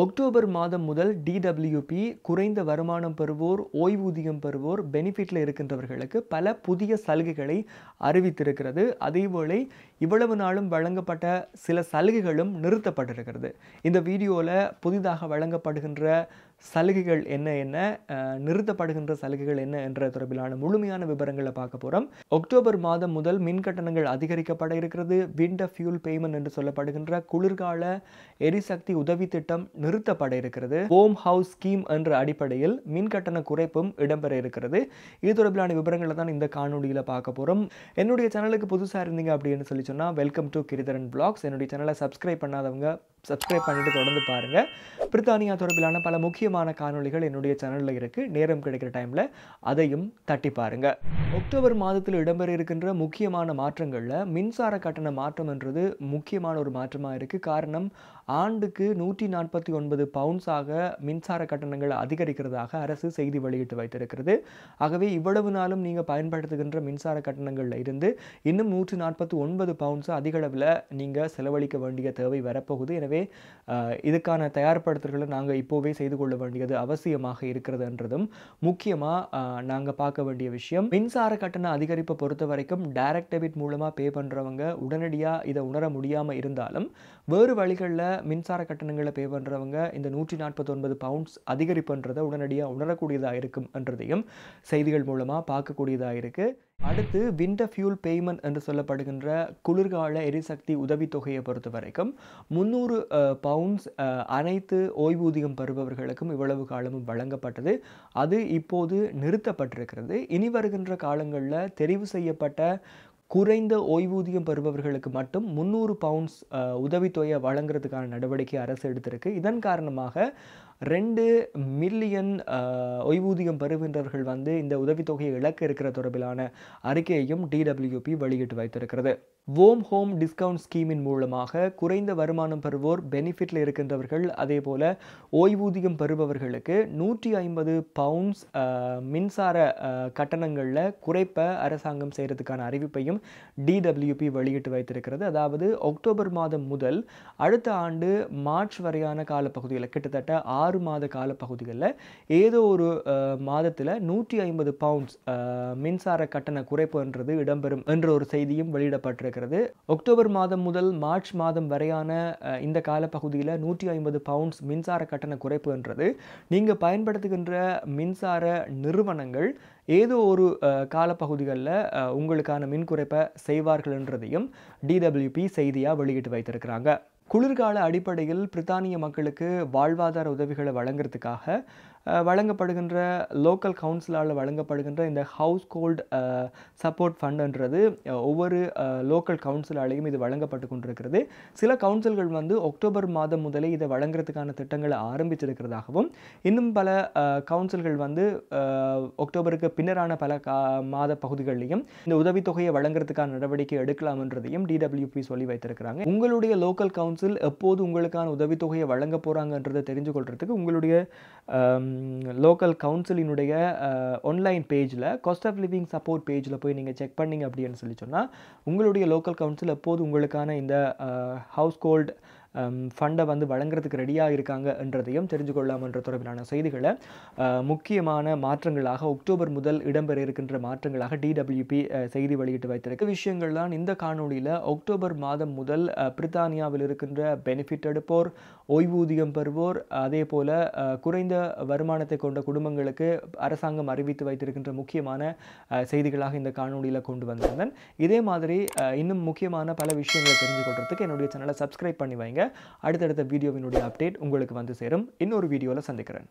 October மாதம் முதல் TWP குறைந்த வருமானம் பெறுவோர் ஓய்வூதியம் பெறுவோர் பெனிஃபிட்டில் இருக்கின்றவர்களுக்கு பல புதிய சலுகைகளை அறிவித்திருக்கிறது. அதேவேளை இவ்வளவு நாளும் வழங்கப்பட்ட சில சலுகைகளும் நிறுத்தப்பட்டிருக்கிறது. இந்த வீடியோவில் புதிதாக வழங்கப்படுகின்ற சலுகைகள் என்ன என்ன நிறுத்தப்படுகின்ற சலுகைகள் என்ன என்ற தொடர்பிலான முழுமையான விவரங்களை பார்க்க போகிறோம் அக்டோபர் மாதம் முதல் மின் கட்டணங்கள் அதிகரிக்கப்பட இருக்கிறது. விண்ட ஃபியூல் பேமெண்ட் என்று சொல்லப்படுகின்ற குளிர்கால எரிசக்தி உதவி திட்டம் நிறுத்தப்பட இருக்கிறது. ஹோம் ஹவுஸ் ஸ்கீம் என்ற அடிப்படையில் மின் கட்டண குறைப்பும் இடம்பெற இருக்கிறது. இது தொடர்பிலான விவரங்களை தான் இந்த காணொலியில் பார்க்க போகிறோம் என்னுடைய சேனலுக்கு புதுசாக இருந்தீங்க அப்படின்னு சொல்லி சொன்னால் வெல்கம் டு கிரிதரன் பிளாக்ஸ் என்னுடைய சேனலை சப்ஸ்கிரைப் பண்ணாதவங்க சப்ஸ்கிரைப் பண்ணிட்டு தொடர்ந்து பாருங்க. பிரித்தானியா தொடர்பிலான பல முக்கியமான காணொளிகள் என்னுடைய சேனலில் இருக்கு. நேரம் கிடைக்கிற டைம்ல அதையும் தட்டி பாருங்க. அக்டோபர் மாதத்தில் இடம்பெற இருக்கின்ற முக்கியமான மாற்றங்கள்ல மின்சார கட்டண மாற்றம் என்றது முக்கியமான ஒரு மாற்றமா இருக்கு. காரணம் ஆண்டுக்கு நூற்றி நாற்பத்தி ஒன்பது பவுண்ட்ஸாக மின்சார கட்டணங்கள் அதிகரிக்கிறதாக அரசு செய்தி வெளியிட்டு வைத்திருக்கிறது. ஆகவே இவ்வளவு நாளும் நீங்கள் பயன்படுத்துகின்ற மின்சார கட்டணங்களில் இருந்து இன்னும் நூற்றி நாற்பத்தி ஒன்பது பவுன்ஸ் அதிகளவில் நீங்கள் செலவழிக்க வேண்டிய தேவை வரப்போகுது. எனவே ஆகவே இதுக்கான தயார்படுத்தல்களை நாங்கள் இப்போவே செய்து கொள்ள வேண்டியது அவசியமாக இருக்கிறதுன்றதும் முக்கியமாக நாங்கள் பார்க்க வேண்டிய விஷயம் மின்சார கட்டண அதிகரிப்பை பொறுத்த வரைக்கும் டைரக்ட் டெபிட் மூலமாக பே பண்ணுறவங்க உடனடியாக இதை உணர முடியாமல் இருந்தாலும் வேறு வழிகளில் மின்சார கட்டணங்களை பே பண்ணுறவங்க இந்த நூற்றி நாற்பத்தொன்பது பவுண்ட்ஸ் அதிகரிப்புன்றதை உடனடியாக உணரக்கூடியதாக இருக்கும் என்றதையும் செய்திகள் மூலமாக பார்க்கக்கூடியதாக இருக்குது அடுத்து விண்டர் ஃபியூல் பேமெண்ட் என்று சொல்லப்படுகின்ற குளிர்கால எரிசக்தி உதவித்தொகையை பொறுத்த வரைக்கும் முந்நூறு பவுண்ட்ஸ் அனைத்து ஓய்வூதியம் பெறுபவர்களுக்கும் இவ்வளவு காலமும் வழங்கப்பட்டது. அது இப்போது நிறுத்தப்பட்டிருக்கிறது. இனி வருகின்ற காலங்களில் தெரிவு செய்யப்பட்ட குறைந்த ஓய்வூதியம் பெறுபவர்களுக்கு மட்டும் முந்நூறு பவுண்ட்ஸ் உதவித்தொகையை வழங்குறதுக்கான நடவடிக்கை அரசு எடுத்திருக்கு. இதன் காரணமாக ரெண்டு மில்லியன் ஓய்வூதியம் பெறுகின்றவர்கள் வந்து இந்த உதவித்தொகையை இழக்க இருக்கிற தொடர்பிலான அறிக்கையையும் டிடபிள்யூபி வெளியிட்டு வைத்திருக்கிறது. ஓம் ஹோம் டிஸ்கவுண்ட் ஸ்கீமின் மூலமாக குறைந்த வருமானம் பெறுவோர் பெனிஃபிட்டில் இருக்கின்றவர்கள் அதே போல் ஓய்வூதியம் பெறுபவர்களுக்கு நூற்றி ஐம்பது பவுண்ட்ஸ் மின்சார கட்டணங்களில் குறைப்ப அரசாங்கம் செய்கிறதுக்கான அறிவிப்பையும் டிடபிள்யூபி வெளியிட்டு வைத்திருக்கிறது. அதாவது அக்டோபர் மாதம் முதல் அடுத்த ஆண்டு மார்ச் வரையான காலப்பகுதியில் கிட்டத்தட்ட ஆறு மாத கால பகுதிகளில் ஏதோ ஒரு மாதத்தில் நூற்றி ஐம்பது பவுண்ட்ஸ் மின்சார கட்டண குறைப்புன்றது இடம்பெறும் என்ற ஒரு செய்தியும் வெளியிடப்பட்டிருக்கிறது. அக்டோபர் மாதம் முதல் மார்ச் மாதம் வரையான இந்த இந்த காலப்பகுதியில் நூற்றி ஐம்பது பவுண்ட்ஸ் மின்சார கட்டண குறைப்பு என்றது நீங்கள் பயன்படுத்துகின்ற மின்சார நிறுவனங்கள் ஏதோ ஒரு காலப்பகுதிகளில் உங்களுக்கான மின் குறைப்பை செய்வார்கள் என்றதையும் டிடபிள்யூபி செய்தியாக வெளியிட்டு வைத்திருக்கிறாங்க. குளிர்கால அடிப்படையில் பிரித்தானிய மக்களுக்கு வாழ்வாதார உதவிகளை வழங்குறதுக்காக வழங்கப்படுகின்ற லோக்கல் கவுன்சிலால் வழங்கப்படுகின்ற இந்த ஹவுஸ் கோல்ட் சப்போர்ட் ஃபண்டுன்றது ஒவ்வொரு லோக்கல் கவுன்சிலாலையும் இது வழங்கப்பட்டு கொண்டிருக்கிறது. சில கவுன்சில்கள் வந்து அக்டோபர் மாதம் முதலே இதை வழங்குறதுக்கான திட்டங்களை ஆரம்பிச்சிருக்கிறதாகவும் இன்னும் பல கவுன்சில்கள் வந்து அக்டோபருக்கு பின்னரான பல கா மாத பகுதிகளிலையும் இந்த உதவித்தொகையை வழங்குறதுக்கான நடவடிக்கை எடுக்கலாம்ன்றதையும் டிடபிள்யூபி சொல்லி வைத்திருக்கிறாங்க. உங்களுடைய லோக்கல் கவுன்சில் எப்போது உங்களுக்கான உதவித்தொகையை வழங்க போகிறாங்கன்றதை தெரிஞ்சு கொள்றதுக்கு உங்களுடைய லோக்கல் கவுன்சிலினுடைய ஆன்லைன் பேஜில் காஸ்ட் ஆஃப் லிவிங் சப்போர்ட் பேஜில் போய் நீங்கள் செக் பண்ணீங்க அப்படின்னு சொல்லி சொன்னால் உங்களுடைய லோக்கல் கவுன்சில் எப்போது உங்களுக்கான இந்த ஹவுஸ் கோல்ட் ஃபண்டை வந்து வழங்குறதுக்கு ரெடியாக இருக்காங்கன்றதையும் தெரிஞ்சு கொள்ளலாம்ன்ற தொடர்பிலான செய்திகளை முக்கியமான மாற்றங்களாக அக்டோபர் முதல் இடம்பெற இருக்கின்ற மாற்றங்களாக டிடபிள்யூபி செய்தி வெளியிட்டு வைத்திருக்க விஷயங்கள் தான் இந்த காணொலியில் அக்டோபர் மாதம் முதல் பிரித்தானியாவில் இருக்கின்ற பெனிஃபிட் எடுப்போர் ஓய்வூதியம் பெறுவோர் அதே போல் குறைந்த வருமானத்தை கொண்ட குடும்பங்களுக்கு அரசாங்கம் அறிவித்து வைத்திருக்கின்ற முக்கியமான செய்திகளாக இந்த காணொலியில் கொண்டு வந்திருந்தேன். இதே மாதிரி இன்னும் முக்கியமான பல விஷயங்களை தெரிஞ்சு கொள்றதுக்கு என்னுடைய சேனலை சப்ஸ்கிரைப் பண்ணி வைங்க. அடுத்தடுத்த வீடியோவினுடைய அப்டேட் உங்களுக்கு வந்து சேரும். இன்னொரு வீடியோவில் சந்திக்கிறேன்.